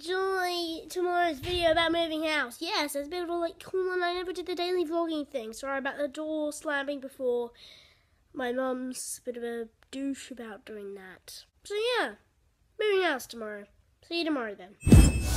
enjoy tomorrow's video about moving house. Yes, it's a bit of a like cool and I never did the daily vlogging thing. Sorry about the door slamming before. My mum's a bit of a douche about doing that. So yeah, moving house tomorrow. See you tomorrow then.